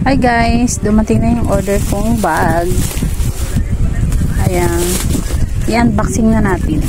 Hi guys, dumating na yung order kong bag. Ayan. I-unboxing na natin.